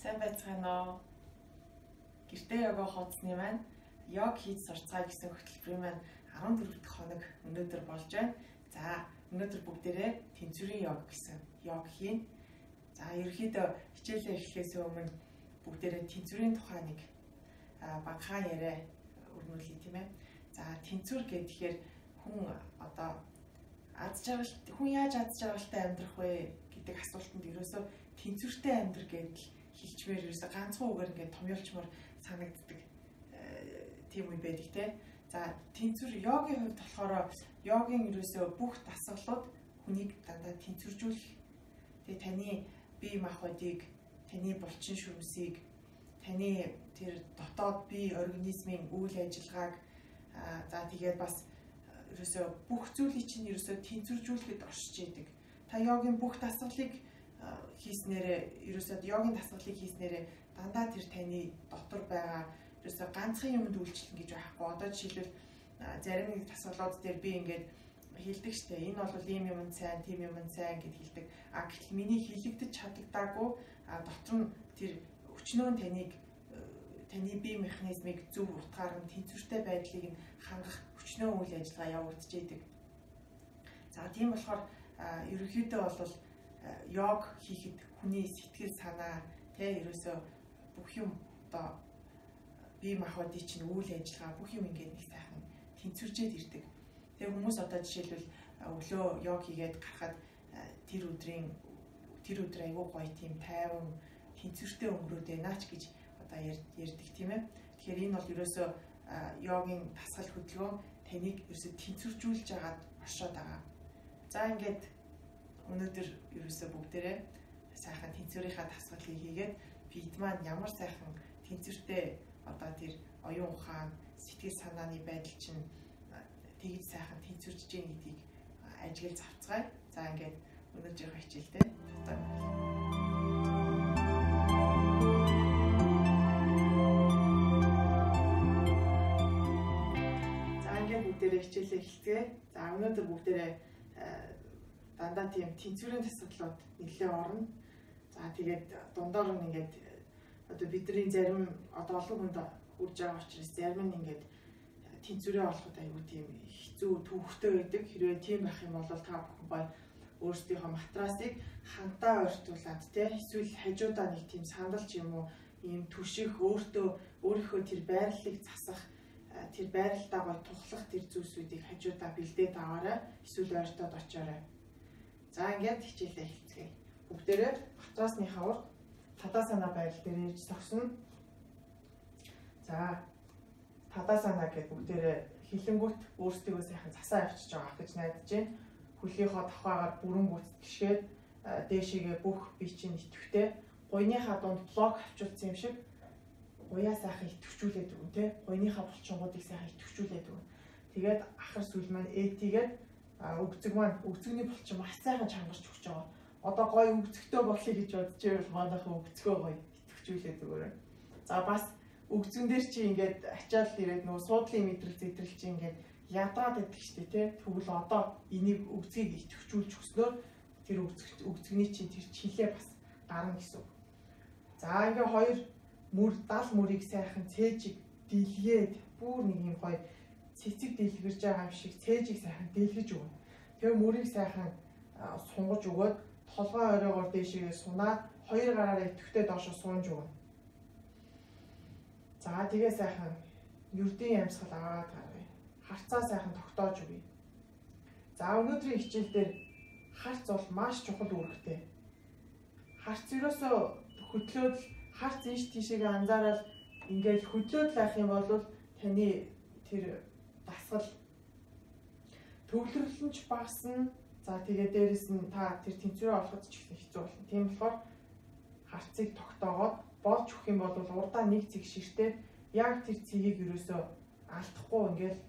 Сайн байцгаана уу? Гэртээ йога хуудсны маань йог хийж сурцгаа гэсэн хөтөлбөрийн маань 14 дахь хоног өнөөдөр болж байна. За өнөөдөр бүгдээрээ тэнцвэрийн йог гэсэн йог хийн. За ерөөхдөө хичээлээ эхлэхээс өмнө бүгдээрээ тэнцвэрийн тухай нэг багахан яриа өрнүүлье тийм ээ. За тэнцвэр гэхээр хүн одоо аз жаргал хүн яаж аз жаргалтай амьдрах вэ гэдэг асуултанд ерөөсөө тэнцвэртэй амьдр гэдэл хилчмээр ерөөсө ганцхан үгээр ингээд томьёолчмор санагддаг э, тийм үе байдаг те. За тэнцвэр йогийн хувьд болохоор йогийн ерөөсө бүх дасгалууд хүнийг дандаа тэнцвэржүүлэх. Тэгээ таны бие махбодыг, таны булчин шүмсийг, таны тэр дотоод бие организмын үйл ажиллагааг за тэгээд бас ерөөсө бүх зүйлийг чинь ерөөсө тэнцвэржүүлэхэд оршиж идэг. Та йогийн бүх дасгалыг хийснээрээ ерөөсөө йогийн дасгалыг хийснээрээ дандаа тэр таны дотор байгаа ерөөсөө ганцхан юмд үйлчлэн гэж байхгүй. Одоо жишээлбэл зарим нэг дасгалууд дээр би ингээд хэлдэг штэ энэ бол ийм юм сайн, тийм юм сайн гэд хэлдэг. А гэтэл миний хэлэгдэж чадагдаагүй дотор нь тэр өчнөө таныг таны бие механизмыг зөв утгаар нь тэнцвэртэй байдлыг нь хангах өчнөө үйл ажиллагаа явагдаж идэг. За тийм болохоор ерөнхийдөө бол йог хийхэд хүний сэтгэл санаа тэ ерөөсөө бүх юм одоо бие махбодын чинь үйл ажиллагаа бүх юм ингээд нэг сайхан тэнцвэржээд ирдэг. Тэгээ хүмүүс одоо жишээлбэл өглөө йог хийгээд гарахад тэр өдрийн тэр өдөр айгүй гоё тийм тайван тэнцвэртэй өнгөрөөд байнаач гэж одоо ярьдаг тийм ээ. Тэгэхээр энэ бол ерөөсөө йогийн дасгал хөдөлгөөн таныг ерөөсөө тэнцвэржүүлж агаад оршоод байгаа. За ингээд өнөөдөр ерөөсөө бүгдээрээ сайхан тэнцвэрийнхаа дасгалыг хийгээд бид маань ямар сайхан тэнцвэртэй одоо тэр оюун ухаан сэтгэл санааны байдал чинь тэгж сайхан тэнцвэрж гин гэдгийг ажиглаж завцгаая. За ингээд өнөөдрийнхөө хичээлдээ ингээд бүгдээрээ хичээлээ эхэлцгээе. За өнөөдөр бүгдээрээ дандаа тийм тэнцвэрийн тасгалууд нэлээ орно. За тэгээд дундаар нь ингээд одоо бидний зарим одоо олон хүнд хүрж байгаа учраас зарим нь ингээд тэнцвэрээ олоход аюу тийм хэцүү төвхтэй байдаг. Хэрвээ тийм байх юм бол та бүхэн бай өөрсдийнхөө матрасыг хантаа ойртуулад тий эсвэл хажуудаа нэг тийм сандал ч юм уу ийм түших өөртөө өөрийнхөө тэр байрлалыг засах тэр байралтаа гой тухлах тэр зүйлсүүдийг хажуудаа бэлдээд аваарай эсвэл ойртоод очоорой За ингээд хичээлээ эхэлцгээе. Бүгдээрээ батраасны хавар тадасана байдал дээр ирж зогсно. За тадасана гэдэг бүгдээрээ хилэнгүүт өөрсдөө сайхан засаа авчиж байгаа гэж найдаж байна. Хөлийнхөө давхаагаар бүрэн гүйцэтгэлшгээд дээшигээ бүх бие чинь итгэвтэй гуйныхаа дунд блок авчулсан юм шиг гуяа сайхан итгэвчүүлээд өгөн тэ гуйныхаа булчингуудыг сайхан итгэвчүүлээд өгөн. Тэгээд ахар сүл маань ээтэйгээд өгцөг маань өгцөгний булчин маш сайхан чангарч өгч байгаа. Одоо гоё өгцөгтэй болъё гэж бодож байвал манайхан өгцгөө гоё итгэвчүүлээд өгөөрэй. За бас өгцөн дээр чи ингээд ачаал ирээд нөө суудлын мэдрэл зэтрэл чи ингээд ядраад байдаг штэ тий. Тэгвэл одоо энийг өгцгийг итгэвчүүлж өснөөр тэр өгцөгний чинь тэр чилээ бас гарна гэсэн. За ингээ хоёр мөр дал мөрийг сайхан цээжиг дэлгээд бүр нэг юм гоё цэцэг дэлгэрж байгаа шиг цээжийг сайхан дэлгэж өгнө. Тэгээ мөрийг сайхан сунгаж өгөөд толгой оройгоор дээшээ сунаад хоёр гараараа идэвхтэй доошо суунж өгнө. За тэгээ сайхан ердийн амьсгал аваад гаргая. Харцаа сайхан тогтоож өгье. За өнөөдрийн хичээл дээр харц бол маш чухал үүрэгтэй. Харц ерөөсөө хөдлөөд харц ийш тийшээгээ анзаараад ингээд хөдлөөд лайх юм бол таны тэр дасгал төвлөрлөн ч багасна. За тэгээ дээрэс нь та тэр тэнцвэрээ олоход ч их хэцүү болно. Тийм болохоор харцыг тогтоогоод болж өгөх юм бол урдаа нэг цэг ширтээд яг тэр цэгийг ерөөсөө алдахгүй ингээл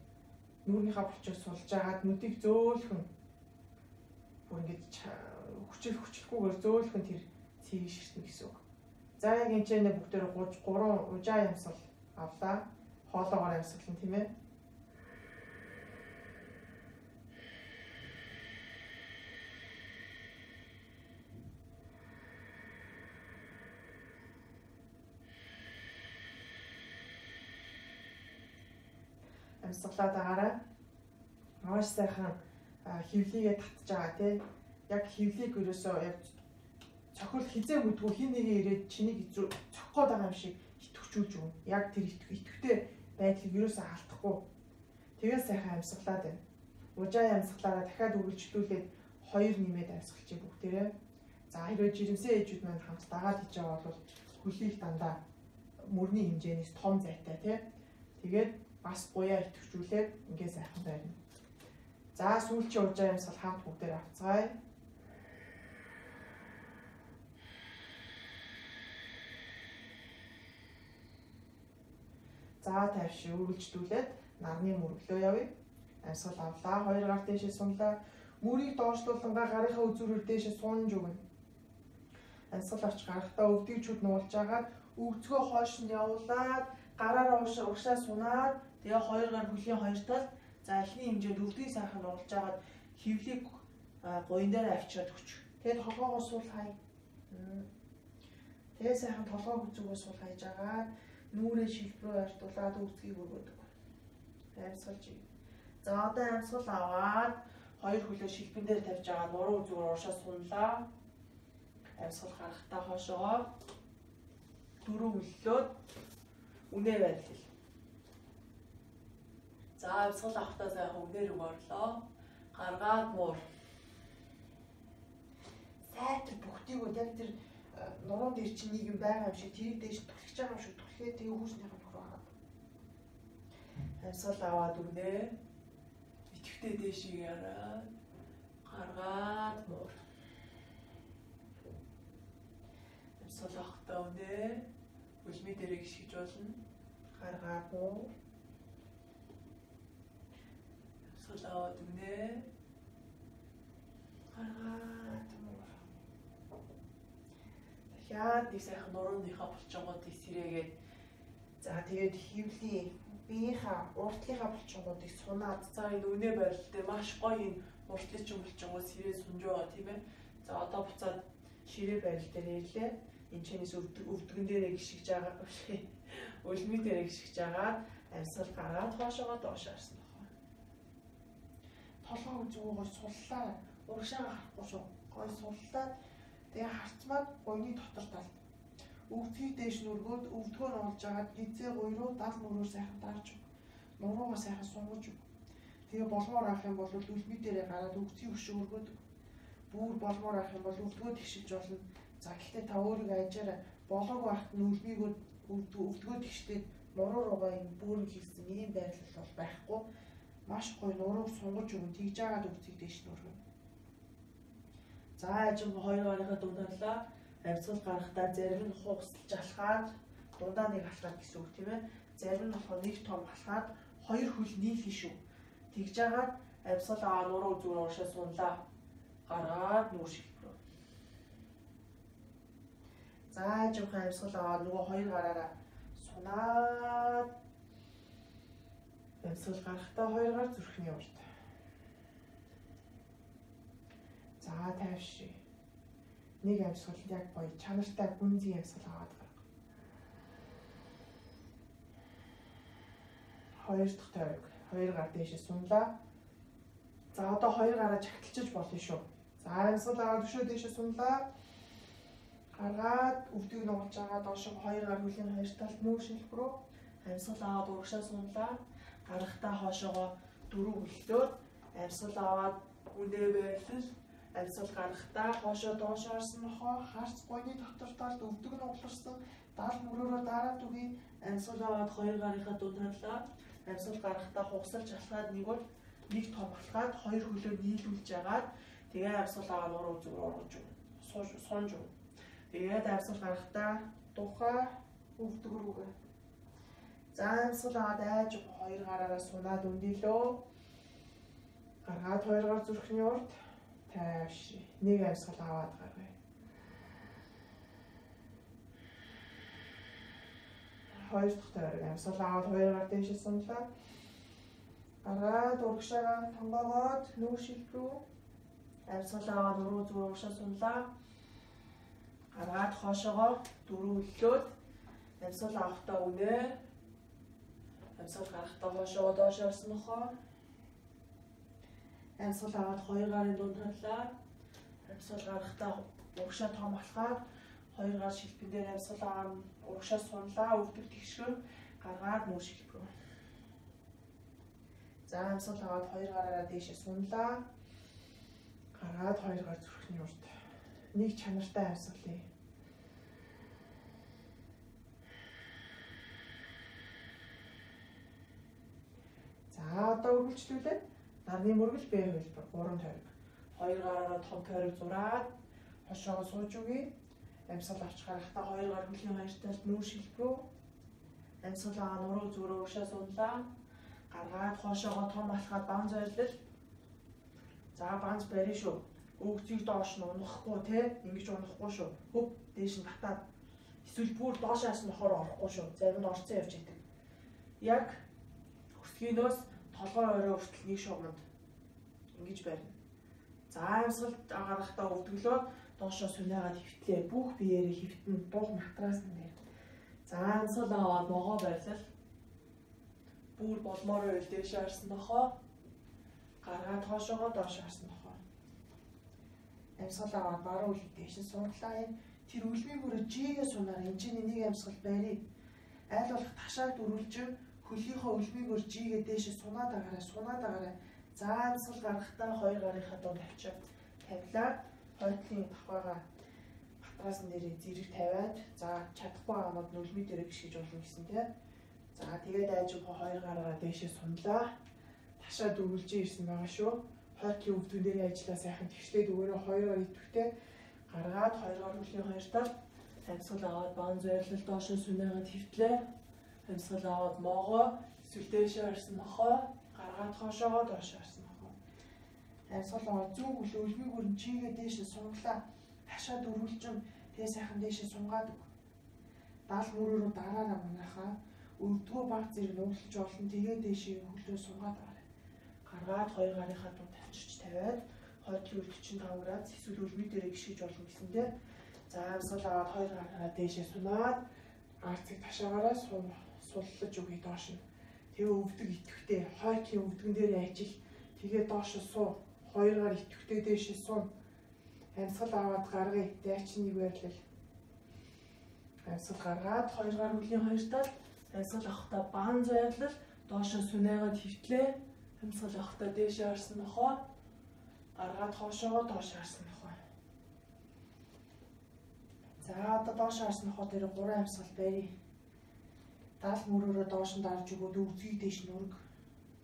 нүүрнийхаа булчиг сулж агаад нүдийг зөөлхөн бүр ингэж хүчил хүчлэхгүйгээр зөөлхөн тэр цэгийг ширтнэ гэсэн үг. За яг энэ ч нэ бүгдээр 3 ужаа ямсал авлаа. Хоолоогоор ямсгалан тийм ээ. Амьсгалаад байгаарай. Маш сайхан хөвлийгээ татж байгаа тий. Яг хөвлийг ерөөсөө яг цохол хизээ мэдгүй хин нэгэ ирээд чинийг цохих гээд байгаа юм шиг итгчүүлж өгнө. Яг тэр итгэвтэй байдлыг ерөөсөө алдахгүй. Тэгээ сайхан амьсгалаад байна. Ужаа амьсгалаараа дахиад үргэлжлүүлээд хоёр нэмээд амьсгалчих бүгдээрээ. За хэрвээ жирэмсэн ээжүүд маань хамт дагаад хийж байгаа бол хөлийг дандаа мөрний хэмжээнээс том зайтай тий. Тэгээд бас буяа итгэвчүүлээд ингээ сайхан байна. За сүүлчийн ужаа амьсгал хамт бүгдээр авцгаая. За тавьш үргэлжлүүлээд нарны мөрөглөө явъя. Амьсгал авлаа. Хоёр гар дэшээ сунлаа. Мөрийг доошлуулангаа гарынхаа үзүүрээр дэшээ сунж өгнө. Амьсгал авч гарахтаа өвдөгчүүд нуулж агаад өвцгөө хойш нь явуулаад гараараа уушаа сунаад тэгээ хоёр гар хөлийн хоёр талд за эхний хэмжээнд өвдгийн сайхан нуулж агаад хөвлийг гуйн дээр авчирад өгч. Тэгээд толгоогоо суул хай. Тэгээ сайхан толгоо хүзүүгөө суул хайж агаад нүүрээ шилбрөө артуулаад өвцгийг өргөдөг. Амьсгалж. За одоо амьсгал аваад хоёр хөлөө шилбэн дээр тавьж байгаа нуруу зүгээр уушаа сунлаа. Амьсгал гарахтаа хоошоо дөрөв өллөөд үнэ байрлал. За амьсгал авахтаа сайхан үнээр үг орлоо. Гаргаад муур. Сайтар бүхтийг яг тэр э, нуруунд ир чинь нэг юм байгаа юм шиг тэрийг дээш түлхэж байгаа юм шиг түлхээ тэгээ хүүснийхээ нуруу хараад. Амьсгал аваад үнэ. Итгэвтэй дээшийг яраад гаргаад муур. Амьсгал авахтаа үнэ Үлми дээрээ гიშгэж болно. Гаргаад 흘러와 눈에 гаргаад мөр. Дахиад нэг сайхан нурууныхаа булчингуудыг сэрээгээд за тэгээд хөвлийн биеийнхаа уртлынхаа булчингуудыг сунаад за энэ үнэ барилттай маш гоё энэ уртлын чинь булчингууд сэрээ сунж байгаа тийм ээ. За одоо буцаад ширээ барил дээр нээлээ. Энд чинээс өвдгөн дээрээ гიშгэж байгаа. Өлмийн дээрээ гიშгэж байгаа. Амьсгал гаргаад хоошоогоо доош харсна. Толгоо зүгөөр суллаа. Урагшаага харахгүй шүү. Гой суллаа. Тэгээ харцмаад гойны дотор талд өвдгийг дээш нүргөөд өвдгөө нуулж агаад гизээ гой руу дал мөрөөр сайхан дарж өг. Нуруугаа сайхан сунгаж өг. Тэгээ болмоор авах юм бол үлми дээрээ гараад өвдгийг өшөө өргөөд бүр болмоор авах юм бол өвдгөө тэгшилж болно За гэхдээ та өөрийгөө ажаараа болоог байхад нь үлбийгөө өвдгөө тэгштэй нуруу руугаа юм бүрэн хийсэн ийм байрлал бол байхгүй. Маш гоё нурууг сунгаж өгөн тэгж жагаад өвцгийг дэш нүргэн. За ажим хоёр гарынхаа дундаалаа авцгал гарахтаа зарим нь хугасалж алхаад дундаа нэг алхаад гэсэн үг тийм ээ. Зарим нь болохоор нэг том алхаад хоёр хөл нийлхий шүү. Тэгж жагаад авцгал аа нуруу зүгээр уушаа сунлаа. Гараад нүүр шиг За жоохон амьсгал аваад нөгөө хоёр гараараа сунаад амьсгал гарахтаа хоёр гар зүрхний урд. За тайвши. Нэг амьсгал яг гоё чанартай гүнзгий амьсгал аваад гарга. Хоёр дахь тойрог. Хоёр гар дээшээ сунлаа. За одоо хоёр гараа чагталчиж болно шүү. За амьсгал аваад өшөө дээшээ сунлаа гаргаад өвдөг нугалж байгаа доошоо хоёр гар хөлийн хоёр талд нүүр шилбэг рүү амьсгал аваад урагшаа сунлаа. Гарахтаа хоошоогоо дөрөв өллөөд амьсгал аваад үнэ байлал амьсгал гарахтаа хоошоо доош харсан нохоо харц гойны дотор талд өвдөг нугалсан дал мөрөөрөө дараад үгүй амьсгал аваад хоёр гарынхаа дундарлаа. Амьсгал гарахтаа хугасалж алхаад нэг бол нэг том алхаад хоёр хөлөө нийлүүлж агаад тэгээ амьсгал аваад уруу зүгээр ургаж өгнө. Сууж сунж өгнө. Тэгээд амьсгал гарахтаа тухай өвдөг рүүгээ. За амьсгал аваад айж хоёр гараараа сунаад өндөлөө. Гаргаад хоёр гар зүрхний урд тайвш. Нэг амьсгал аваад гаргая. Хоёр дахь тойрог амьсгал аваад хоёр гар дэше сунлаа. Гаргаад урагшаа тонгоогоод нүүр шилб рүү амьсгал аваад өрөө зүрх урагшаа сунлаа гаргаад хоошоогоо дөрвөллөөд амьсгал авахтаа үнэ Амьсгал гарахтаа хоошоо доош орсон нохоо. Амьсгал аваад хоёр гарын дунд харлаа. Амьсгал гарахтаа урагшаа том болохоо хоёр гар шилбэн дээр амьсгал аваа урагшаа сунлаа өвдөг тэгшгэн гаргаад нүүр шилбэрөө. За амьсгал аваад хоёр гараараа дээшээ сунлаа. Гараад хоёр гар зүрхний урд. Нэг чанартай амьсгалыг За одоо үргэлжлүүлээд нарны мөргөл б хөлбөр 3 тойрог. Хоёр гараараа том тойрог зураад хошоогоо сууж үгүй. Амьсгал авч гарахдаа хоёр гар хөлийн хоёр талд нүүр шилбрүү. Амьсгал аа нуруу зүрөө уушаа сунлаа. Гаргаад хошоогоо том алхаад бан зорилол. За банз барь шүү. Өгцгийг доош нь унахгүй те ингэж унахгүй шүү. Хөв дээш нь татаад эсвэл бүр доошоос нь нохоор орохгүй шүү. Зарим нь орцсон явж идэг. Яг өсгийнөөс толгой орой хүртэл нэг шугамд ингэж барина. За амьсгалд гарахтаа өвдөглөө доошоо сүнээгээд хөвтлээ. Бүх биеэрээ хөвтөн дуг матрас нэр. За амьсгал аваад могоо барьлал. Бүр болмоор байл дээш харсан нохоо. Гаргаад хоошоогоо доош харсан нохоо. Амьсгал аваад баруун үл дээш сунглаа юм. Тэр үлмийн бүр жигээ сунаар энэ чинь нэг амьсгал барийг айл болох ташааг дөрүүлжин хөлийнхөө үлмийг өржигээ дээшээ сунаад агараа сунаад агараа заамсгал гаргахтаа хоёр гарынхаа дунд авчаа тавилаа хойтлын давхаага батраас нэрээ зэрэг тавиад за чадахгүй амад нүлмий дээр гიშгэж болно гэсэн тийм за тэгээд айжгаа хоёр гараа дээшээ сунлаа ташаа дөрүүлж ирсэн байгаа шүү. Хойтлын өвдгөн дээр ажиллаа сайхан. Тэгшлээд өөрөө хоёроор идэвхтэй гаргаад хоёроор хүлийн хоёр тал амьсгал аваад баан зөрлөл доошоо сүнээгээд хөвтлээ амьсгал аваад могоо эсвэл дээшээ харсан нохоо гаргаад хоошоогоо доош харсан нохоо амьсгал аваад зүг үл өлмиг өрн чигээ дээшээ сунглаа хашаа дөрвөлжин тэгээ сайхан дээшээ сунгаад дал мөрөөрөө дараараа манайхаа. Өвдгөө баг зэрэг нуугдж олон тэгээ дээшээ хөлөө сунгаад гараа гаргаад хоёр гарынхаа дунд тавьчирч тавиад хойдлын үлдчин тавраад эсвэл өлмиг дээрээ гიშгэж болно гэсэндээ за амьсгал аваад хоёр гараа дээшээ сунаад арцыг ташаагаараа сум суллаж өгье доош нь. Тэгээ өвдөг итгэвтэй хойтлын өвдгөн дээр ажил тэгээ доош суу хоёроор итгэвтэй дээш суу амьсгал аваад гаргая. Дайч нэг байрлал. Амьсгал гаргаад хоёроор үлийн хоёр тал амьсгал авахдаа баан зайрлал доошоо сүнээгээд хөвтлээ амьсгал авахдаа дээшээ харсан нохоо. Гаргаад хоошоо доош харсан нохоо. За одоо доош харсан нохоо дээр гурван амьсгал барья дал мөрөөрөө доош нь дарж өгөөд өвзгий дэш нүрг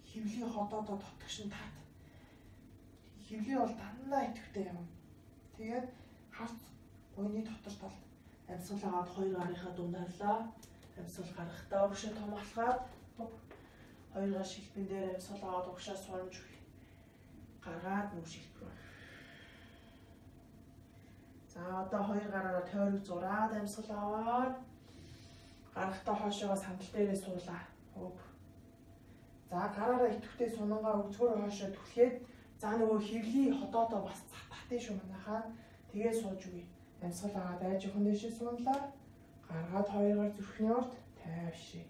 хөвлийн ходоодоо дотгошин тат. Хөвлийн бол дандаа идэвхтэй юм. Тэгээд харц гойны дотор талд амьсгал аваад хоёр гарынхаа дунд харлаа амьсгал гарахдаа урагшаа том алхаад хоёр гар шилбэн дээр амьсгал аваад урагшаа сунж гаргаад нүг шилбэр За одоо хоёр гараараа тойрог зураад амьсгал аваад гарахтаа хоошоогоо сандал дээрээ суулаа. Өв. За гараараа итгэвтэй сунангаа өгзгөр хоошоо түлхээд за нөгөө хөвлийн ходоодоо бас цатахтай шүү манайхаа. Тэгээ сууж үгүй. Амьсгал агаад айж өхөн дэшээ сунлаа. Гаргаад хоёроор зүрхний урд тайвшээ.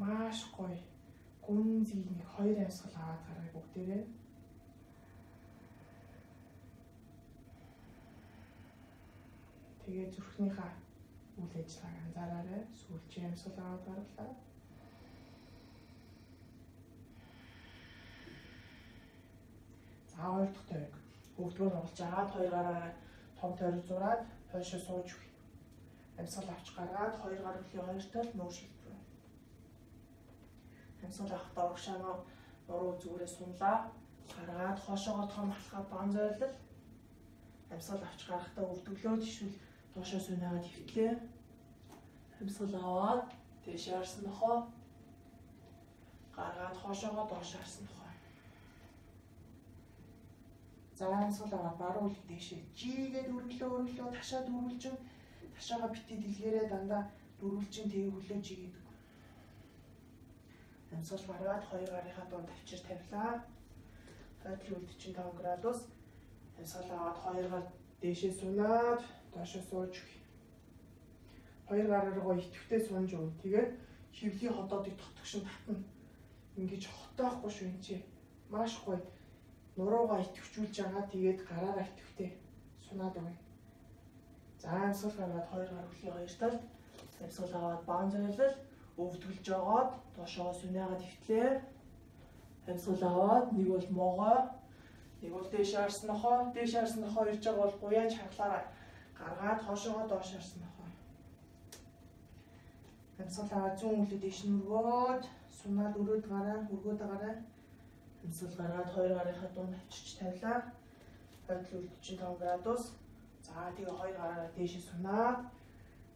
Маш гоё. Гүн зийний хоёр амьсгал аваад гаргая бүгдээрээ. Тэгээ зүрхнийхаа үйл ажиллагааг анзаараарай. Сүүлчийн амьсгал аваад гарлаа. За хоёр дахь тойрог. Хөвдгөр олж агаад хоёр гараараа том тойрог зураад хойшоо сууж үхэ. Амьсгал авч гаргаад хоёр гар хөлийн хоёр тал нөө шилбэр. Амьсгал авахдаа урагшаанаа нуруу зүгээрээ сунлаа. Гаргаад хошоогоо том алхаад бан зойлол. Амьсгал авч гарахдаа өвдөглөө тишүүл доошоо сүнээгээд хөвтлээ. Амьсгал аваад тийш харсан нохоо. Гаргаад хоошоогоо доош харсан нохоо. За амьсгал аваад баруун үл дээшээ жигээд өргөлөө өргөлөө ташаа дөрвөлжин ташаага бити дэлгэрээ дандаа дөрвөлжин тэгээ хөлөө жигээд. Амьсгал гаргаад хоёр гарынхаа дунд авчир тавилаа. Хойдлын үлд чинь 5 градус. Амьсгал аваад хоёр гар дээшээ сунаад доошо сууж өгье. Хоёр гараараа итгэвтэй сунж өг. Тэгээд хөвлийн хотоодыг тотгошин татна. Ингиж хотоохгүй шүү энэ чи. Маш гоё. Нуруугаа итгэвчүүлж байгаа. Тэгээд гараараа итгэвтэй сунаад өгье. За амьсгал гаргаад хоёр гар хөлийн хоёр талд амьсгал аваад баан зориулал өвдгөлж жогоод доошоо сүнээгээд хөвтлээ. Амьсгал аваад нэг бол могоо нэг бол дээш харсан нохоо дээш харсан нохоо ирж байгаа бол буяан чангалаараа гаргаад хоошоогоо доош харсан. Амьсгал аваад зүүн үлээ дээш нүргөөд сунаад өрөөд гараа хөргөөд гараа. Амьсгал гаргаад хоёр гарынхаа дунд авчирч тавилаа. Хойдол үлд 45 градус. За тэгээ хоёр гараараа дээш сунаад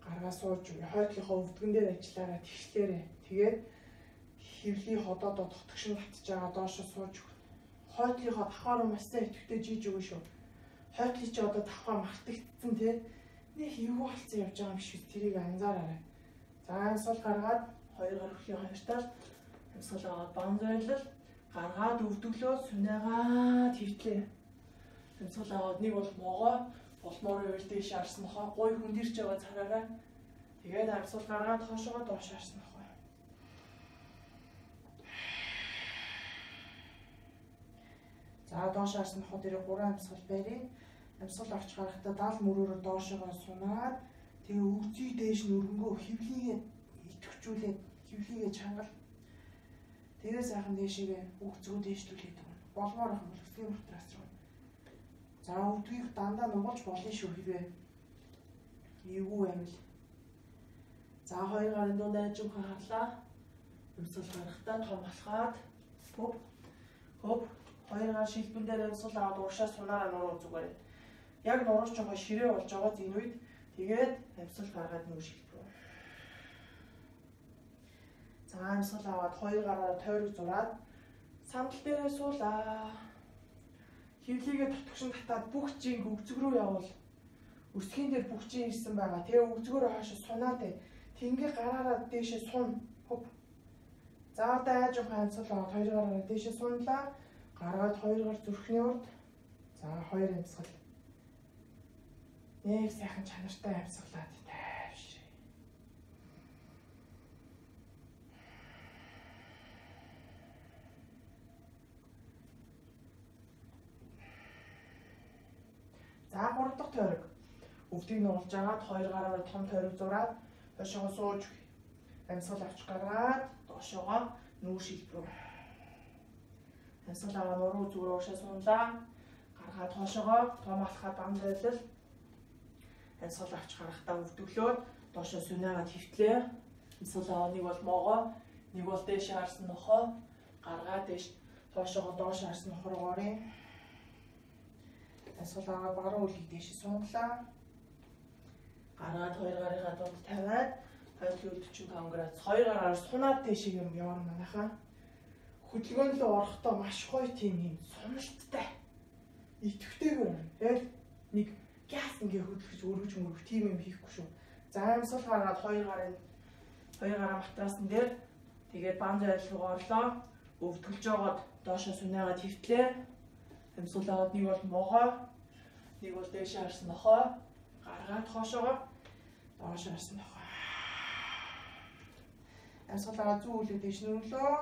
гаргаа сууж хойдлынхоо өвдгөн дээр ажиллаараа тэгшлээрээ. Тэгээд хөвлийн ходоодоо тотгшин татж байгаа доошо сууж хойдлынхоо давхаар сайн идэвхтэй жиж өгнө шүү. Хойдлыг чи одоо давхаа мартагдсан тий. Нэг юу болцсон явж байгаа юм шиг тэрийг анзаараарай. За амьсгал гаргаад хоёр гар хөлийн хоёр тал амьсгал аваад бамзайлал гаргаад өвдөглөө сүнээгаа твтлээ. Амьсгал аваад нэг бол могоо болмоор үйл дэш арсан хоо гой хүндэрч байгаа цараараа тэгээд амьсгал гаргаад хоошоо доош арсан хоо. За доош арсан хоо дээр гурван амьсгал барья. Амьсгал орч гарахдаа дал мөрөөрөө доошоо сунаад тэгээ өвзий дээш нүрэнгөө хөвлийгээ итгэвчүүлээд хөвлийгээ чангал тэгээ сайхан дээшээгээ өвзгөө дээшлүүлээд өгнө. Болмоор ах бол өсгийн матрас руу За өвдгийг дандаа нугалж болно шүү хэрвээ. Эвгүй амил. За хоёр гарын дунд ажиг харлаа. Өмсөл гарахтаа том болоход хөп хөп хоёр гар шилбэн дээр өмсөл аваад уушаа сунаараа нуруу зүгээрээ. Яг нуурч байгаа ширээ болж байгаа зин үед тэгээд амьсгал гаргаад нүүр шилбэр. За амьсгал аваад хоёр гараараа тойрог зураад сандал дээрээ суулаа хөвлийгээ тотгошин татаад бүх жинг өгзөг рүү явуул. Өсгийн дээр бүх жин ирсэн байгаа. Тэгээ өгзгөөрөө хойш сунаад ээ. Тингээ гараараа дээшээ сун. Хөп. За одоо айж ухаан амьсгал аваад хоёр гараараа дээшээ сунлаа. Гаргаад хоёр гар зүрхний урд. За хоёр амьсгал. Нэг сайхан чанартай амьсгалаад За 3 дахь тойрог. Өвдгийг нуулж агаад хоёр гараар том тойрог зураад доошоо сууж амьсгал авч гараад доошоо нүүр шилбэр. Амьсгал аваа нуруу зүгээр уушаа сунлаа. Гаргаад хоошоогоо том алхаад бам байлал. Амьсгал авч гарахдаа өвдөглөөд доошоо сүнээгээд хөвтлээ. Аваа нэг бол могоо, нэг бол дээш харсан нохоо. Гаргаад дээш доошоо доош харсан нохор гоорын Асуулаа баруун үлийг дэше сунглаа. Гараад хоёр гарыгаа дунд тавиад 245 градус хоёр гараар сунаад дэшиг юм явна манайхаа. Хөдөлгөөн рүү орохдоо маш гоё тийм юм суналттай. Итгэвтэйгээр яг нэг газ ингээ хөдөлгөж өргөж мөрөх тийм юм хийхгүй шүү. За амьсгал гаргаад хоёр гарын хоёр гараа матрасан дээр тэгээд бан зайлг руу орлоо. Өвдгөлж жогоод доошоо сүнээгээд хөвтлээ Амьсгал аваад нэг бол могоо, нэг бол дээш харсан нохоо, гаргаад хоошоогоо доош харсан нохоо. Амьсгал аваад зүү үлээ дээш нүрлөө.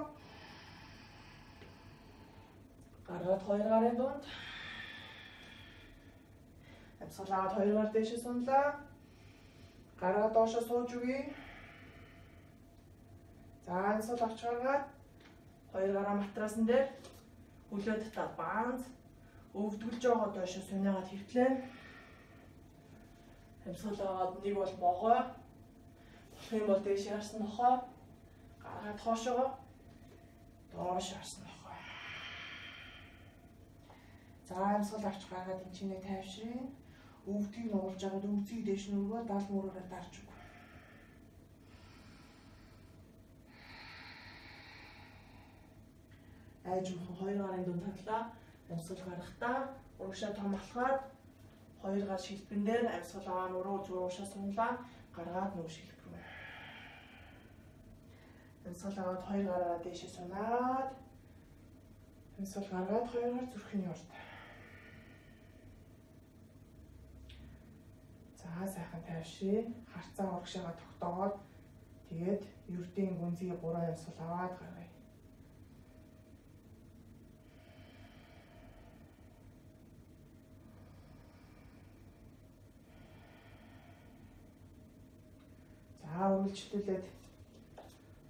Гаргаад хоёр гарын дунд. Амьсгал аваад хоёр гар дээш сунлаа. Гараа доошо сууж үгүй. За амьсгал авч гаргаад хоёр гараа матрасан дээр хүлээд та баанз өвдгөлж байгаа доош суниагаад хөвтлээ. Амьсгал аваад нэг бол могоо. Болох юм бол дээш харсан нохоо. Гаргаад хоошоо. Доош харсан нохоо. За амьсгал авч гаргаад энэ чинээ тайвшрын. Өвдгийг нуулж агаад өвдгийг дээш нүргөө дал мөрөөр дарж өг. айж мхан хоёр гарын дунд татлаа амьсгал гарахдаа урагшаа том болоход хоёр гар шилбэн дээр амьсгал аваа нуруу зүг уушаа сунлаа гаргаад нүүр шилбэр. Амьсгал аваад хоёр гараа дээшээ сунаад амьсгал гаргаад хоёр гар зүрхний урд. За сайхан тайвшрээ. Харцаа урагшаага тогтоогоод тэгээд ердийн гүнзгий 3 ямсгал аваад гаргая. За үргэлжлүүлээд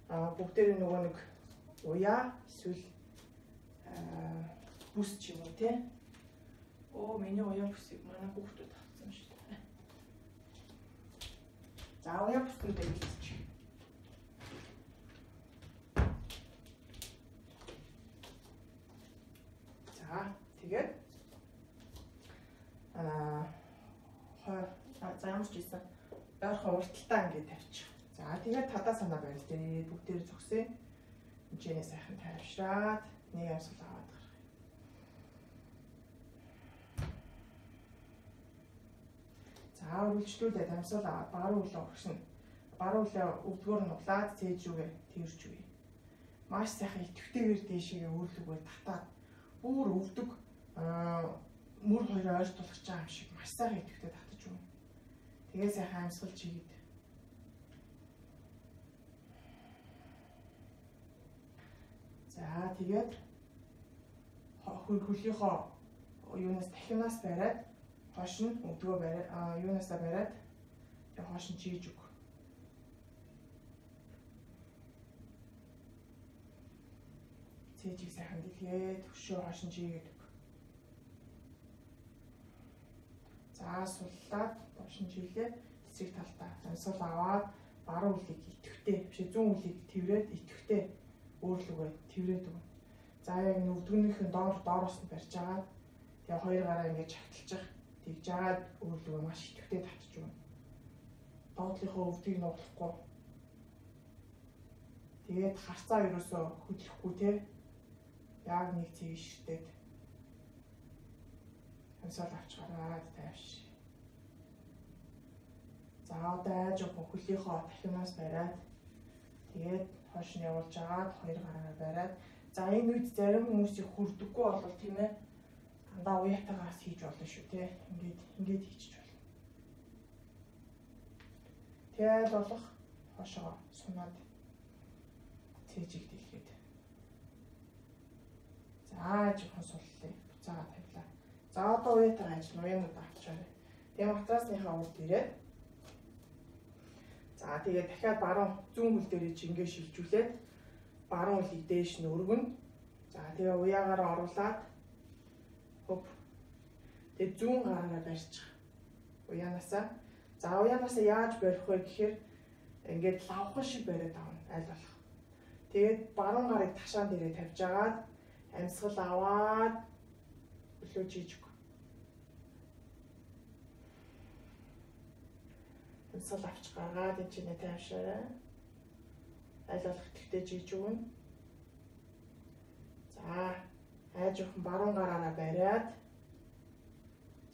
аа бүгдээр нөгөө нэг уяа эсвэл бүс ч юм уу те. Оо миний уяа бүсийг манай хүүхдүүд авсан шүү дээ. За уяа бүсүүдээ хэлчих. За тэгээд аа за ямар ч ийсэн ойрхон урталтаа ингээд тавьчих. За тэгээд тадаа санаа барил дээ. Бүгдээр зөксөө. Хэмжээний сайхан тавьшраад нэг амьсгал За үргэлжлүүлээд амьсгал аваад баруун үлээ урагшна. Баруун үлээ өвдгөр нь улаад цээж рүүгээ тэрч үе. Маш сайхан идэвхтэйгээр дээшээ өөрлөгөө татаад бүр өвдөг мөр хоёроо ойр байгаа юм шиг маш сайхан идэвхтэй татаж өгнө. Тэгээ сайхан амьсгал чигээд За тэгээд хөл хөлийнхөө юунаас дахинаас бариад хоош нь өдгөө бариад юунаасаа бариад хоош нь чийж өг. Цэжиг сайхан дэлгээд хөшөө хоош нь чийгээд өг. За суллаад доош нь чийлээ цэцэг талтаа амьсгал аваад баруун үлийг итгэвтэй биш зүүн үлийг тэрвэрэд итгэвтэй өөрлөгөө тэрвэрэд өгнө. За яг нүвдгөнийхэн доор доороос нь барьж агаад тэгээ хоёр гараа ингэж хаталчих. Тэгж агаад өөрлөгөө маш идэвхтэй татчих юм. Доотлийнхоо өвдгийг нуглахгүй. Тэгээд харцаа ерөөсөө хөдлөхгүй те. Яг нэг цэг ширтээд хамсаал авч гараад тавьш. За одоо айж хөлийнхөө дахинаас бариад тэгээд хойш нь явуулж агаад хоёр гараараа бариад за энэ үед зарим хүмүүс их хүрдэггүй болвол тийм ээ дандаа уяатаагаас хийж болно шүү те ингээд ингээд хийчих болно. Тэгэл болох хошоо сунаад цэжиг дэлгээд. За жоохон суллаа буцаага тавилаа. За одоо уяатаа ажил уяанууд авчаарай. Тэгээ матрасныхаа урд ирээд За тэгээ дахиад баруун зүүн хөл дээр жингээ шилжүүлээд баруун хөлийг дээш нь өргөн. За тэгээ уяагаараа оруулаад хөп. Тэгээ зүүн гараараа барьчих. Уяанаасаа. За уяанаасаа яаж барих вэ гэхээр ингээд лавхан шиг бариад авна аль болох. Тэгээд баруун гарыг ташаан дээрээ тавьж агаад амьсгал аваад өглөө чийж Амьсгал авч гаргаад энэ чинээ тайвшаарай. Аль болох тэгтээ жийж өгнө. За, айж охин баруун гараараа бариад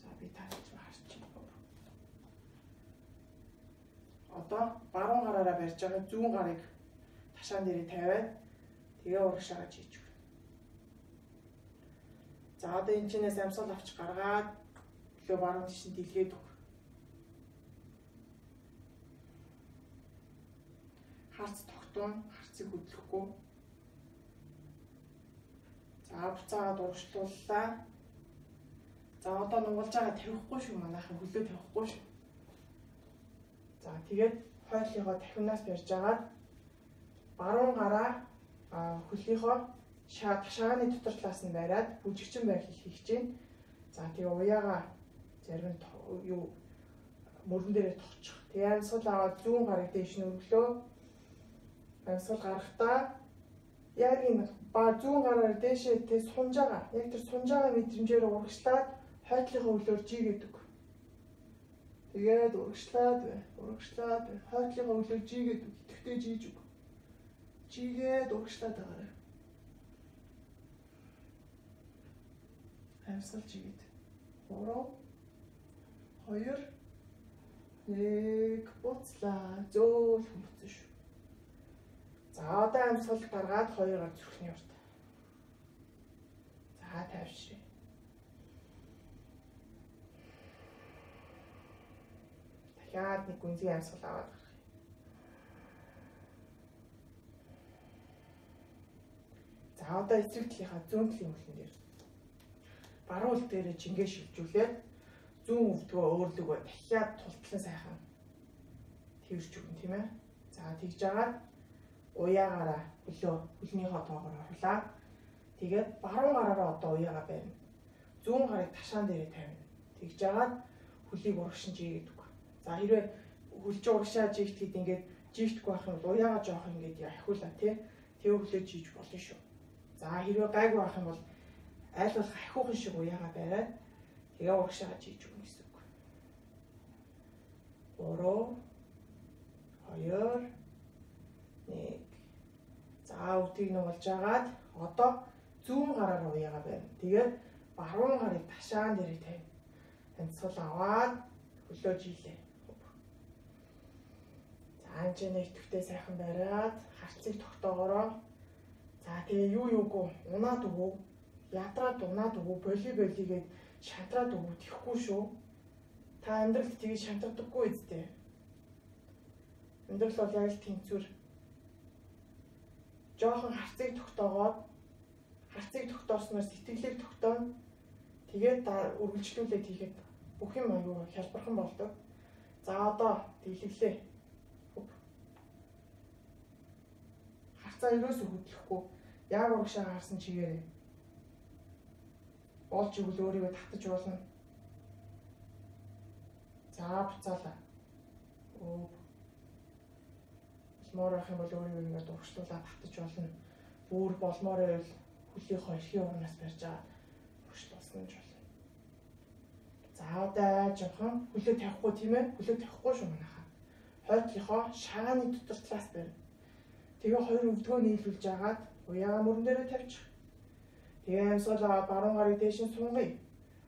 за би таарч харчих. Одоо баруун гараараа барьж байгаа зүүн гарыг ташаан дээрээ тавиад тэгээ урагшаага жийж өгнө. За одоо энэ чинээс амьсгал авч гаргаад өглөө баруун тишин дэлгээд өг. харц тогтун харцыг хөдлөхгүй. За буцаагаад урагшлууллаа. За одоо нугалж байгаа тавихгүй шүү манайхаа хөлөө тавихгүй шүү. За тэгээд хойлынхоо тавхинаас барьж агаад баруун гараа хөлийнхоо ташааны дотор талаас нь бариад бүжигчин байх хийх чинь. За тэгээ уяага зарим юу мөрөн дээрээ тогчих. Тэгээ амьсгал аваад зүүн гарыг дээш нь өглөө амьсгал гарахдаа яг энэ ба зүүн гараар дээшээ тэ сунж байгаа. Яг тэр сунж байгаа мэдрэмжээр урагшлаад хойтлынхаа өлөөр жигээд өг. Тэгээд урагшлаад бай. Урагшлаад бай. Хойтлынхаа өлөөр жигээд өг. Итгэвтэй жийж өг. Жигээд урагшлаад байгаарай. Амьсгал жигээд. 3 2 нэг буцлаа. Зөөл хүмүүцэн шүү. За одоо амьсгал гаргаад хоёроор зүрхний урд. За тавьшрээ. Яад нэг гүнзгий амьсгал аваад гарах. За одоо эсрэг талынхаа зүүн талын хөлн дээр баруун хөл дээр жингээ шилжүүлээд зүүн өвдгөө өөрлөгөө дахиад тултлан сайхан тэрж өгнө тийм ээ. За тэгж жагаад уяагаараа хөлөө хөлнийхөө тоогоор оруулаа. Тэгээд баруун гараараа одоо уяагаа барина. Зүүн гарыг ташаан дээрээ тавина. Тэгж жагаад хөлийг урагшин жигээд үг. За хэрвээ хөлж урагшаа жигтгэд ингээд жигтгэхгүй байх юм бол уяагаа жоох ингээд ахиулаа тий. Тэгээ хөлөө жийж болно шүү. За хэрвээ гайгүй байх юм бол аль болох ахиухан шиг уяагаа бариад тэгээ урагшаа жийж өгнө гэсэн үг. 3 2 1 За өвдгийг нуулж агаад одоо зүүн гараар уяагаа барина. Тэгээд баруун гарыг ташаан дээрээ тавина. Амьсгал аваад хөлөө жилээ. За анжинаа итгэвтэй сайхан бариад харцыг тогтоогоороо. За тэгээ юу юугүй унаад өгөө. Ядраад унаад өгөө. Боли болигээд шантраад өгөө. Тэхгүй шүү. Та амьдралд тгий шантардаггүй үстэй. Амьдрал бол яг л тэнцвэр. Жохон харцыг тогтоогоод харцыг тогтоосноор сэтгэлийг тогтооно. Тэгээд үргэлжлүүлээд хийхэд бүх юм аюу хялбархан болдог. За одоо дийлгэлээ. Харцаа ерөөсөө хөдлөхгүй. Яг урагшаа харсан чигээрээ. Болж игэл өөрийгөө татаж болно. За буцаалаа. Өө. Болмоор байх юм бол өөрийгөө ингээд урагшлуулаад татаж болно. Бүр болмоор байвал хөлийнхөө эрхийн урнаас барьж байгаа урагшлуулсан ч болно. За одоо жоохон хөлөө тавихгүй тийм ээ. Хөлөө тавихгүй шүү манайхаа. Хойтлохоо шагааны дотор талаас барь. Тэгээ хоёр өвдгөө нийлүүлж агаад уяа мөрөн дээрээ тавьчих. Тэгээ амьсгалаа баруун гарыг дээш нь сунгая.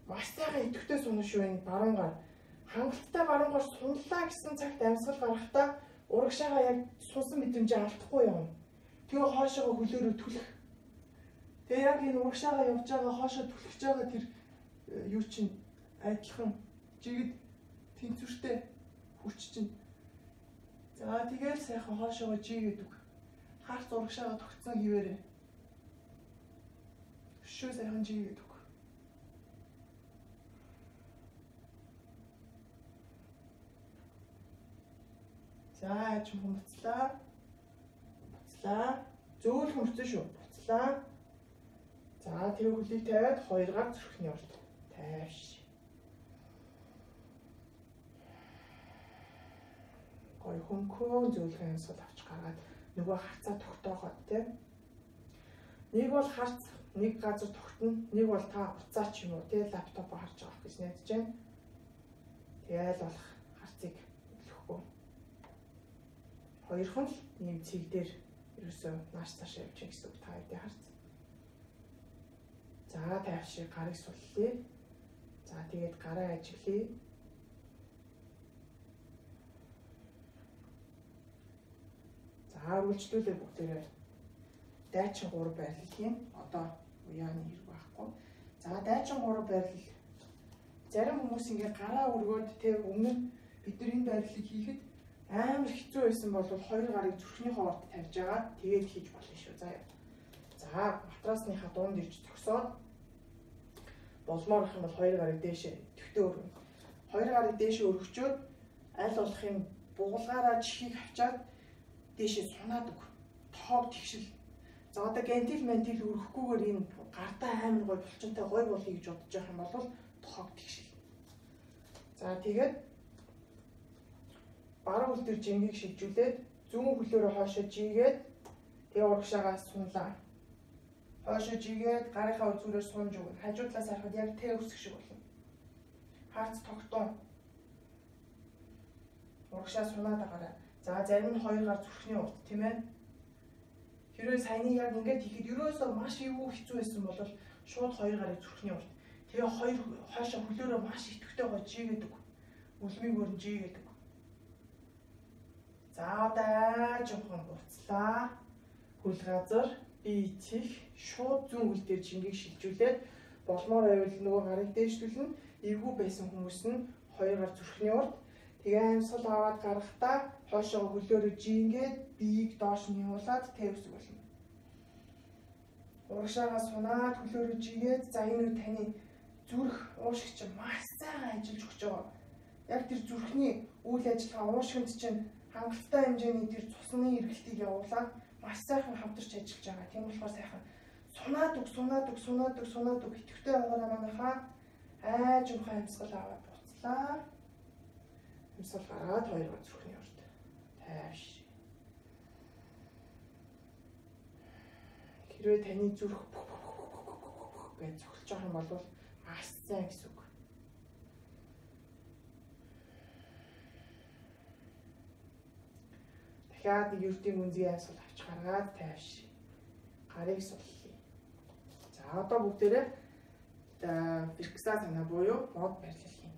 Маш сайхан идэвхтэй сунна шүү энэ баруун гар. Хангалттай баруун гар сунлаа гэсэн цагт амьсгал гарахдаа урагшаага яг сунсан мэдрэмжээ алдахгүй юм. Тэгээ хоошоо хөлөөрөө түлэх. Тэгээ яг энэ урагшаага явж байгаа хоошоо түлхэж байгаа тэр э, юу чинь адилхан жигд тэнцвэртэй хүч чинь. За тэгэл сайхан хоошоо жигээд үг. Харц урагшаага тогтсон хിവэрээ. Шүү сайхан жигээд үг. За аж хүмцлаа. Буцлаа. Зөөлхөн мөрцөн шүү. Буцлаа. За тэр хөлийг тавиад хоёр гар зүрхний урд тайвш. Гой хөнгөн зөвлөгөө амьсгал авч гаргаад нөгөө харцаа тогтооход тийм. Нэг бол харц нэг газар тогтно, нэг бол та уцаа ч юм уу тийм лаптопоо харж байгаа гэж найдаж байна. Тэгэл болох харцыг. Хоёрхан л цэг дээр ерөөсөө нааш цааш явж байгаа гэсэн үг та хэдий харц. За тайвшиг гарыг суллаа. За тэгээд гараа ажиглая. За үргэлжлүүлээ бүгдээрээ дайчин 3 байрлалын одоо уяаны хэрэг байхгүй. За дайчин 3 байрлал зарим хүмүүс ингээ гараа өргөөд те өмнө бид нар энэ байрлалыг хийхэд амар хэцүү байсан бол хоёр гарыг зүрхний хоорт тавьж байгаа тэгээд хийж болно шүү. За за матрасныхаа дунд ирж зогсоод болмоор их юм бол хоёр гарыг дээшээ төвтөө өргөн. Хоёр гарыг дээшээ өргөчөөд аль болох юм бугуулгаараа чихийг авчаад дээшээ сунаад өг. Тоог тэгшил. За одоо гентил ментил өргөхгүйгээр энэ гартаа амар гой булчинтай гой болъё гэж бодож явах юм бол тоог тэгшил. За тэгээд баруун төр жингийг шилжүүлээд зүүн хөлөөрөө хоошоо жигээд тэгээ урагшаагаа сунлаа. Хоошоо жигээд гарынхаа үзүүрээр сунж өгнө. Хажуу талаас харахад яг тэ өсөх шиг болно. Харц тогтун. Урагшаа сунаад агараа. За зарим нь хоёр гар зүрхний урт тийм ээ. Хэрвээ саяны яг ингэж хийхэд ерөөсөө маш ивүү хэцүү байсан бол шууд хоёр гарыг зүрхний урт. Тэгээ хоёр хаашаа хөлөөрөө маш итгэвтэй гоо жигээд үг. Үлмиг өрн жигээд. За одоо жоохон буцлаа. Хөл газар би ичих шууд зүүн хөл дээр жингийг шилжүүлээд болмоор байвал нөгөө гарыг дээшлүүлнэ. Эвгүй байсан хүмүүс нь хоёр гар зүрхний урт Тэгээ амьсгал аваад гарахдаа хоошоо хөлөөрөө жингээд биеийг доош нь явуулаад тавьс болно. Урагшаагаа сунаад хөлөөрөө жигээд за энэ таны зүрх уушиг чинь маш сайхан ажиллаж өгч байгаа. Яг тэр зүрхний үйл ажиллагаа уушигт чинь хангалттай хэмжээний тэр цусны эргэлтийг явуулаад маш сайхан хамтарч ажиллаж байгаа. Тийм болохоор сайхан сунаад үг, сунаад үг, сунаад үг, сунаад үг итгэвтэй байгаараа манайхаа айж ухаан амьсгал аваад буцлаа. Амьсгал гараад хоёр гол зүрхний урд тайвш. Хэрвээ таны зүрх гэж цогцолж байгаа юм бол маш сайн гэсэн үг. Дахиад нэг ердийн үнзгийн амьсгал авч гаргаад тайвш. Гарыг суллаа. За одоо бүгдээрээ бэрхсаа санаа буюу мод барилал хийн.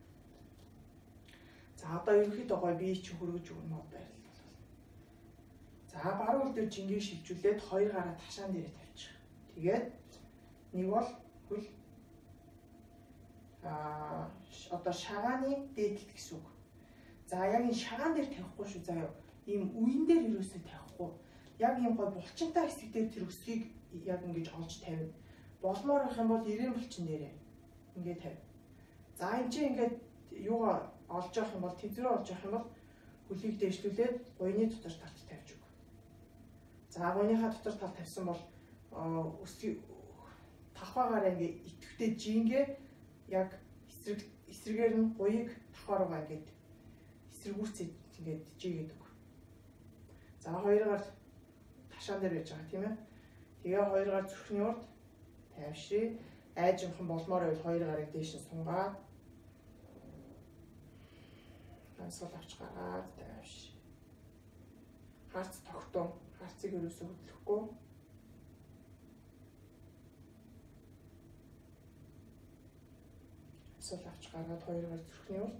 За одоо ерөнхийдөө гой бие чи хөргөж өгнө мод барилал бол. За баруун үл дээр жингээ шилжүүлээд хоёр гараа ташаан дээрээ тавьчих. Тэгээд нэг бол хөл а одоо шагааны дээдлэлт гэсэн үг. За яг энэ шагаан дээр тавихгүй шүү заяа. Ийм үеин дээр юусоо тавихгүй. Яг ийм гой булчинтай хэсэг дээр тэр өсгийг яг ингэж олж тавина болмоор байх юм бол 90 булчин дээрээ ингээд тавь. За энэ чинь ингээд юугаа олж явах юм бол тэнцвэрээ олж явах юм бол хөлийг дэвшлүүлээд гуйны дотор талд тавьж өг. За гуйныхаа дотор тал тавьсан бол өсгийг тавхаагаараа ингээд итгэвтэй жингээ яг эсрэг эсрэгээр нь гуйг тавхааргаа ингээд эсрэгүүрцээ ингээд жигээд өг. За хоёроор ташаан дээр байж байгаа тийм ээ. Тэгээ хоёроор зүрхний урд тайвшрий. Айжимхан болмоор байвал хоёр гарыг дээш нь сунгаад ансгал авч гараад тайвшрий. Харц тогтун. Харцыг өрөөсөө хөдлөхгүй. Ансгал авч гараад хоёр гар зүрхний урд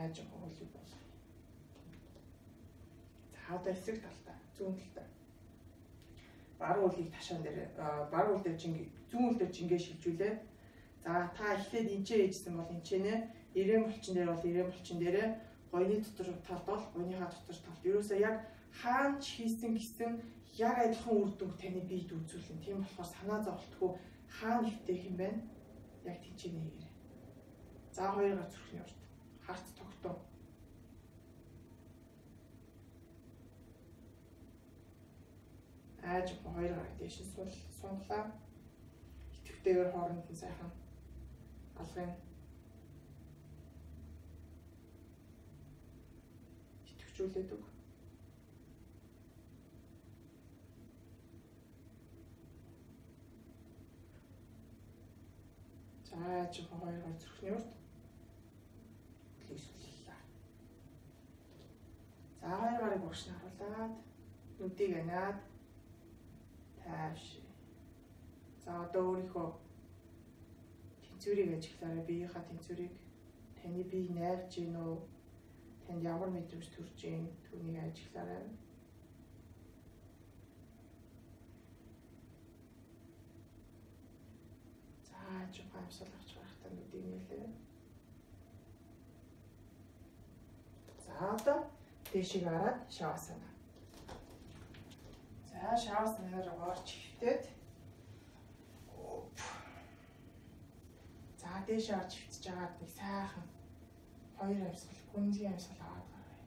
айжимхан хөлөг бол. Одоо эсрэг талтай, зүүн талтай баруун үлийг ташаан дээр баруун үл дээр жингээ зүүн үл дээр жингээ шилжүүлээ. За та эхлээд энчээ ээжсэн бол энчэнэ ирээн булчин дээр бол ирээн булчин дээрээ гойны дотор талд бол гойныхаа дотор талд ерөөсөө яг хаанч хийсэн гэсэн яг адилхан үр дүнг таны биед үзүүлэн. Тийм болохоор санаа зовлтгүй хаана хөвтөх юм бэ? Яг тийчэнэ хийгээрэй. За хоёр гац зүрхний урд харт тогтоо айж хоёр гараг дээш сул сунглаа. Итгэвтэйгээр хооронд нь сайхан алгын итгэвчүүлээд үг. За айж хоёр гараг зүрхний урд хэлээсүүллээ. За хоёр гарыг нь харуулад нүдийг анаад тааш. За одоо өөрийнхөө тэнцвэрийг ажиглаарай. Биеийнхаа тэнцвэрийг таны бие найрч гин үү? Танд ямар мэдрэмж төрж гин түүнийг ажиглаарай. За жоо амьсгал авч гарахтаа нүдийг нээлээ. За одоо дэшиг хараад шаваасана. За шавс нэр орж хөвтөд. За дээш орж хөвтөж жагаад нэг сайхан хоёр амьсгал, гүнзгий амьсгал аваад гаргая.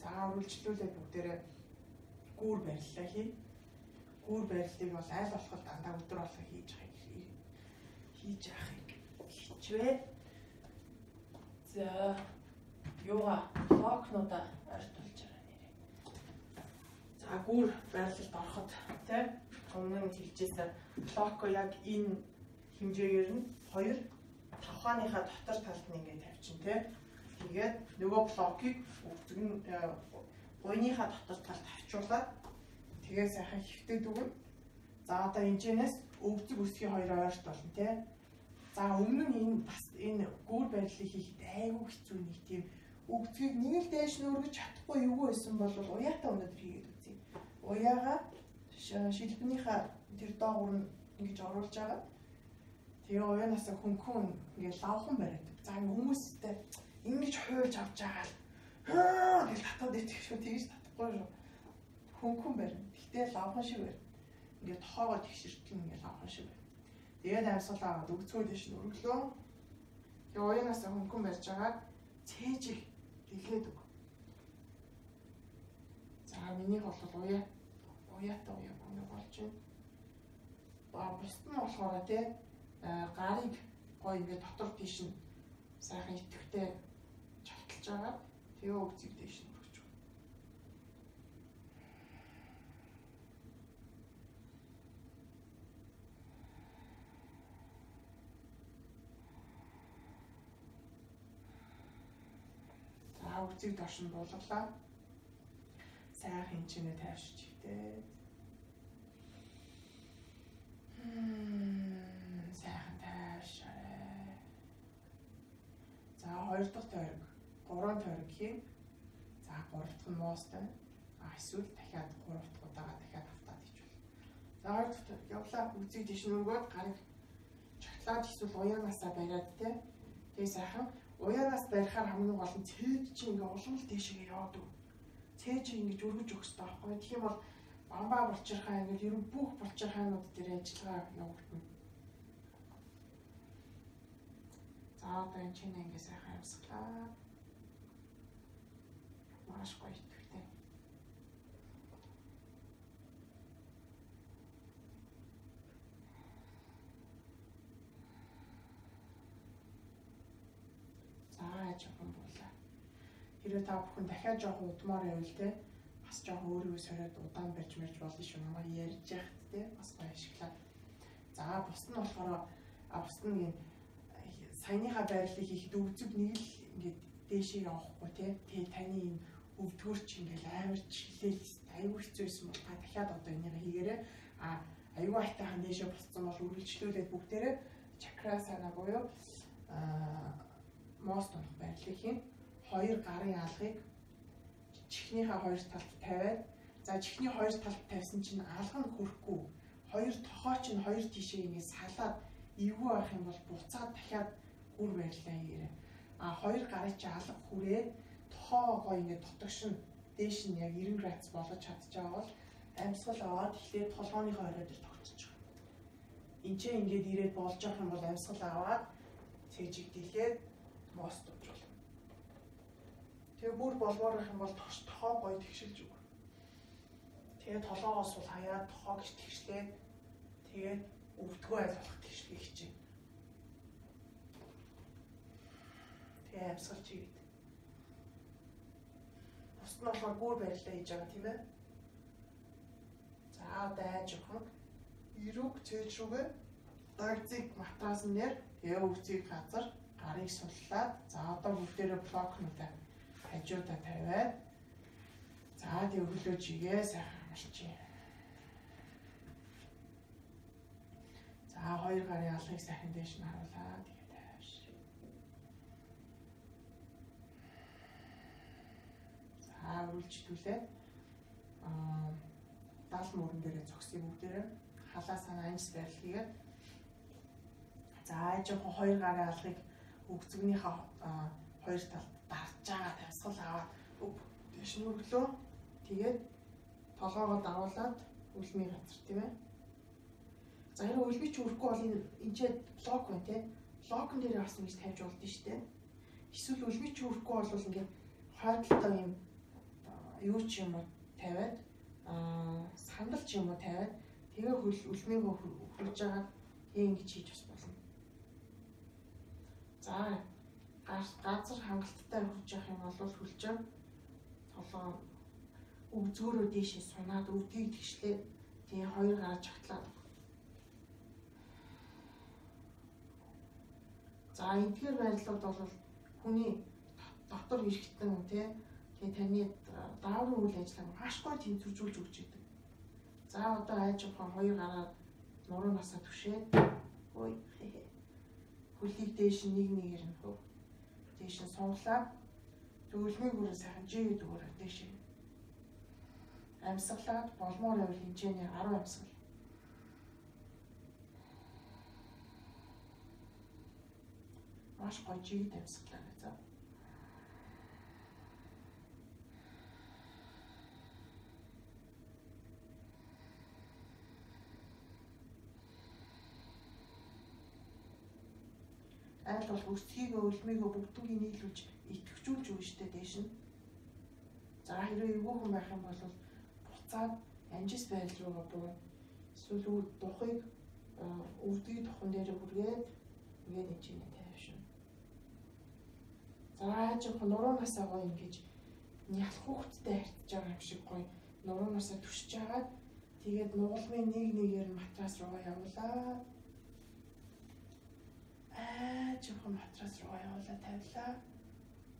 За үргэлжлүүлээд бүгдээрээ гүүр бариллаа хий гүүр байрлалыг бол аль болох дандаа өдөр болгоо хийж байгаа хийж яахыг хичвээ. За юуга локнуудаа ойртуулж байгаа нэрээ. За гүүр байрлалд ороход тийм өмнө нь хэлжсэн локо яг энэ хэмжээгээр нь хоёр тавхааныхаа дотор талд нь ингээд тавьчин тийм. Тэгээд нөгөө блокийг өвцөг нь гойныхаа дотор талд тавьчуулаад Тэгээ сайхан хөвтөд өгнө. За одоо энэчнээс өвдөг үсгийн хоёр ойрт болно тий. За өмнө нь энэ бас энэ гүүр байрлалыг хийхэд айгүй хэцүү нэг тийм Үгцгийг нэг л дээш нь өргөж чадахгүй юу байсан бол уяатаа өнөдөр хийгээд үзье. Уяагаа шилбэнийхаа тэр доогуур нь ингэж оруулж байгаа. Тэгээ уяанасаа хөнгөн ингээд лавхан бариад. За хүмүүстэй ингэж хуйлж авч байгаа л гэж татаад идэх шүү тэгж татахгүй шүү. Хөнгөн барина. Гэтэ лавхан шиг барина. Ингээд тоогоо тэгшэртэл ингээд лавхан шиг барина. Тэгээд амьсгалаа аваад өгцгөө дэш нь өргөлөө. Тэгээ уяанасаа хөнгөн барьж байгаа цээжийг дэлгээд өг. За миний бол уяа уяатай уяа гүнэ болж байна. Ба бусд нь болохоор тий гарыг гоё ингээд дотор тийш нь сайхан итгэвтэй чалталж байгаа. Тэгээ өгцөг дэш нь За өгцөг доош нь буулгалаа. Сайхан хэмжээний тайвшиж хитээ. Сайхан тайвшаа. За хоёр дахь тойрог, гурван тойрог хийм. За гурав дахь нь моостой. А эсвэл дахиад гурав дахь удаага дахиад автаад хичвэл. За хоёр дахь тойрог явлаа. Үзийг тийш нөгөөд гарыг чатлаад эсвэл уяанасаа бариад те. Тэгээ сайхан уяанаас барихаар хамгийн гол нь цээд чи ингээ улам л тийшээ яваад өг. Цээж ингэж өргөж өгөх хэрэгтэй байхгүй. Тийм бол бамбаа булчирхаа ингээл ер нь бүх булчирхаанууд дээр ажиллагаа явагдана. За одоо энэ чинь ингээ сайхан амьсгалаа. Маш гоё За жоохон буулаа. Хэрвээ та бүхэн дахиад жоохон удмаар байвал те бас жоохон өөрийгөө сориод удаан барьж марж болно шүү. Намайг ярьж яхад те бас гоё ашиглаа. За бус нь болохоор бус нь юм саяныхаа байрлалыг хийхэд өвзөг нэг л ингээд дээшээ явахгүй те. Тэгээ таны юм өвдгөрч ингээл амарч хилээл аюу хэцүү байсан бол та дахиад одоо энийг хийгээрэй. А аюу айтайхан дээшээ босцсон бол үргэлжлүүлээд бүгдээрээ чакра сана буюу а мост болох байрлалыг хийн. Хоёр гарын алгыг чихнийхээ хоёр талд тавиад за чихний хоёр талд тавьсан чинь алга нь хөрөхгүй хоёр тохоо чинь хоёр тишээ ингэ салаад эвгүй байх юм бол буцаад дахиад үр байрлаа хийгээрэй. А хоёр гарын чи алга хүрээд тохоо гоо ингэ дотогшин дээш нь яг 90 градус болгож чадчихаа бол амьсгал аваад эхлээд толгооныхоо орой дээр тогтчих. Энд ч ингээд ирээд болж явах юм бол амьсгал аваад цэжиг дэлгээд мост Тэгээ бүр болмоор байх юм бол тос тохоо гоё тэгшилж өг. Тэгээ толоогоос бол хаяад тохоо гэж тэгшлээ. Тэгээд өвдгөө айл болох тэгшлээ хичээ. Тэгээ амьсгалж ийгэд. Бус нь болохоор бүр барилаа хийж байгаа тийм ээ. За дайж өгөх. Ирүүг цээж рүүгээ дагцыг матрасан дээр тэгээ өвцгийг газар гарыг суллаад за одоо бүгдээрээ блокнуудаа хажуудаа тавиад за тэг өглөө чигээ сайхан амарчээ. За хоёр гарын алгыг сайхан дээш нь харуулаа. Тэгээ тавьш. За үргэлжлүүлээд аа дал мөрөн дээрээ зогсъё бүгдээрээ халаасаа анис байрлалгээд за жоохон хоёр гарын алгыг өгцгнийхээ хоёр талд дарж байгаа тавьсгал аваад дэш нь өглөө тэгээд толгоогоо дагуулад үлмийн газар тийм ээ. За хэрэг үлмий ч өрөхгүй бол энэ энчээ лок байна тийм. Локон дээр бас ингэж тавьж болд нь штэ. Эсвэл үлмий ч өрөхгүй бол ингээд хойдолтой юм юу ч юм уу тавиад аа сандал ч юм уу тавиад тэгээ хөл үлмийг хөрж байгаа тэгээ ингэж хийж бас. За газар хангалттай хурж явах юм бол хүлжээ толгоо өвзгөрөө дээшээ сунаад өвдгийг тэгшлээ. Тэгээ хоёр гараж чатлаад За эдгээр байрлалууд бол хүний дотор хэрэгтэн тий тэгээ таны дааврын үйл ажиллагааг маш гоё тэнцвэржүүлж өгч идэг. За одоо айж ухаан хоёр гараа нуруу насаа түшээд. Ой хөлийг дээш нэг нэгээр нь дээш нь сунглаа. Зөвлөмийг бүрэн сайхан жигээд өгөөрэй дэшээ. Амьсгалаад болмоор явал хэмжээний 10 амьсгал. Маш гоё жигээд амьсгалаарай за. Айл бол өсгийгөө өлмийгөө бүгднийг нийлүүлж итгэвчүүлж өгнө штэ дээш нь. За хэрвээ эвгүй хүн байх юм бол буцаад амжис байдал руугаа буу. Эсвэл үр духыг өвдөгийн тухан дээр хүргээд ингээд энэ чинь тавьшин. За жоо нуруунасаа гоё ингэж нялх хүүхдтэй харьцаж байгаа юм шиг гоё нуруунасаа түшиж агаад тэгээд нугалмын нэг нэгээр матрас руугаа явуулаа аа жоохон матрас руу явуулаа тавилаа.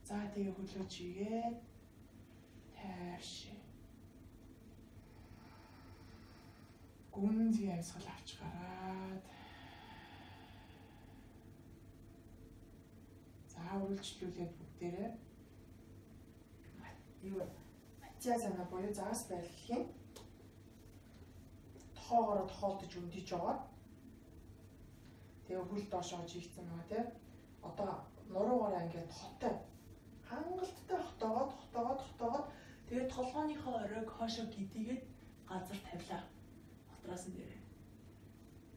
За тэгээ хөлөө чигээд тайвш. Гүнзгий амьсгал авч гараад. За үргэлжлүүлээд бүгдээрээ юу матиа санаа боёо заас байлгах юм. Тохоогоор тохоолдож өндиж байгаа Тэгээ хөл доошоо жигцэн байгаа тий. Одоо нуруугаараа ингээд хоттой хангалттай хотоогоод хотоогоод хотоогоод тэгээд толгооныхоо оройг хоошоо гидийгээд газар тавилаа. Хотроос нь дээрээ.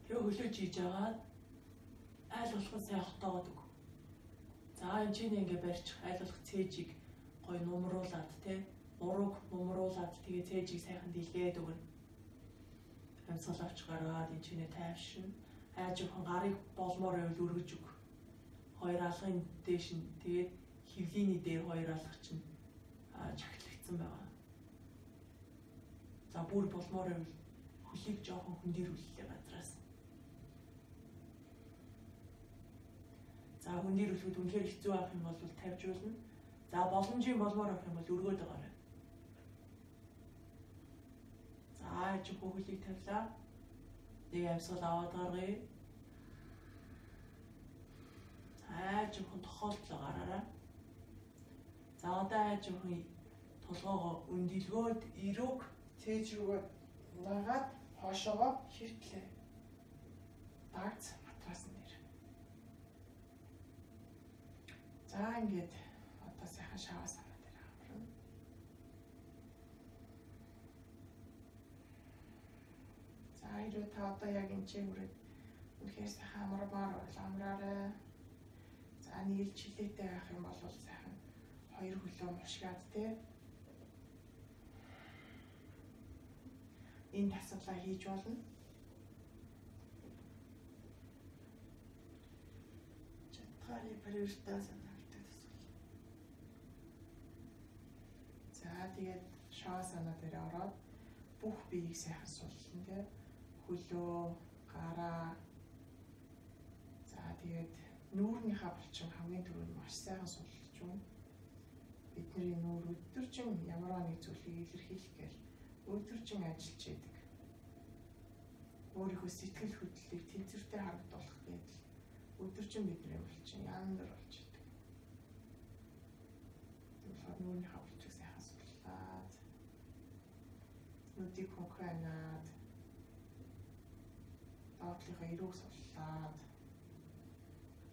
Тэгээ хөлөө жийж агаад айл болох сайн хотоогоод өг. За энэ чинь ингээ барьчих айл болох цээжийг гой нумруулад тий. Урууг нумруулад тэгээ цээжийг сайхан дийлгээд өгнө. Амьсгал авч гараад энэ чинь тайвшин айж өгөн гарыг болмоор байвал өргөж өг. Хоёр алгын дээш нь тэгээд хөвлийний дээр хоёр алга чинь чагтлагдсан байгаа. За бүр болмоор байвал хөлийг жоохон хөндөрүүлээ газраас. За хөндөрүүлэхэд үнэхээр хэцүү байх юм бол тавьжуулна. За боломжийн болмоор авах юм бол өргөөд байгаарай. За чи хөлийг тавилаа. Нэг амьсгал аваад гаргая. Аа жоохон тохиолдлоо гараарай. За одоо жоохон толгоогоо өндөлгөөд ирүүг цээж рүүгээ нагаад хоошоогоо хиртлээ. Дагц матрасан дээр. За ингээд одоо сайхан шаваа санаа дээр хамрна. За ирээ та одоо яг энэ чимрээд үнэхээр сайхан амармаар бол амраарай. За нэг л чилээтэй байх юм бол сайхан хоёр хөлөө мушгаад те энэ тасгалаа хийж болно. Чатгааны приоритет санаатай тасгал. За тэгээд шоо санаа дээр ороод бүх биеийг сайхан суллан те хөлөө гараа за тэгээд нүүрнийхаа булчин хамгийн түрүүнд маш сайхан сулж байна. Бидний нүүр өдөржин ямар нэг зүйлийг илэрхийлэх гээл өдөржин ажиллаж яадаг. Өөрийнхөө сэтгэл хөдлөлийг тэнцвэртэй харагдуулах гэдэг өдөржин бидний булчин яндар болж идэг. Тэгэхээр нүүрнийхаа булчиг сайхан суллаад нүдийг хөнхөнаад доотлихоо эрүүг суллаад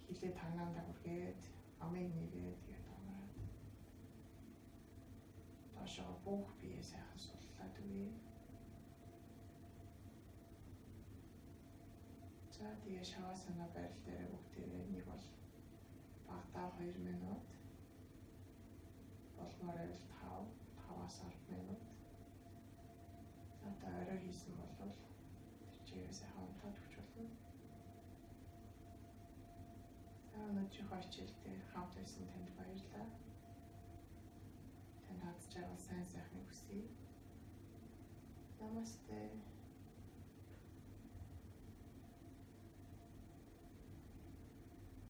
хилээ танаандаа үргээд амыг нэгээд тэгээд амраад доошоо бүх бие сайхан суллаад үгүй. За тэгээ шавасана байрал дээр бүгдээ нэг бол багтаа 2 минут болмоор байвал 5 5-аас 10 минут. За та орой хийсэн бол тэр чигээр сайхан унтаад өгч болно. Өнөөдрийнхөө хичээлдээ хамт байсан танд